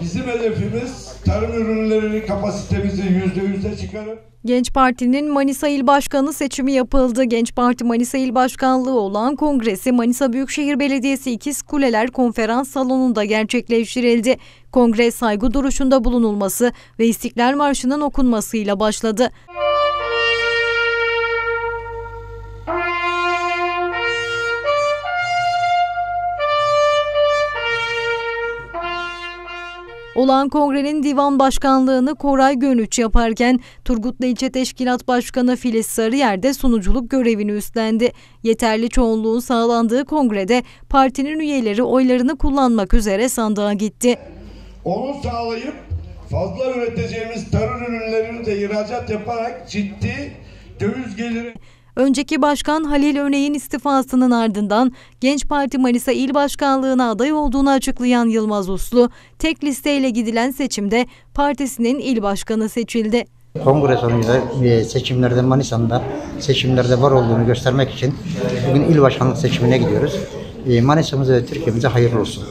Bizim hedefimiz tarım ürünleri kapasitemizi yüzde yüze çıkarıp Genç Parti'nin Manisa İl Başkanı seçimi yapıldı. Genç Parti Manisa İl Başkanlığı olan kongresi Manisa Büyükşehir Belediyesi İkiz Kuleler Konferans Salonu'nda gerçekleştirildi. Kongre saygı duruşunda bulunulması ve İstiklal Marşı'nın okunmasıyla başladı. Olan kongrenin divan başkanlığını Koray Gönüç yaparken Turgutlu İlçe Teşkilat Başkanı Filiz Sarıyer de sunuculuk görevini üstlendi. Yeterli çoğunluğun sağlandığı kongrede partinin üyeleri oylarını kullanmak üzere sandığa gitti. onu sağlayıp fazla üreteceğimiz tarım ürünlerini de ihracat yaparak ciddi döviz geliri Önceki başkan Halil Öney'in istifasının ardından Genç Parti Manisa İl Başkanlığı'na aday olduğunu açıklayan Yılmaz Uslu, tek listeyle gidilen seçimde partisinin il başkanı seçildi. Kongre sonunda e, seçimlerde Manisa'nın da seçimlerde var olduğunu göstermek için bugün il başkanlık seçimine gidiyoruz. E, Manisa'mıza ve Türkiye'mize hayırlı olsun.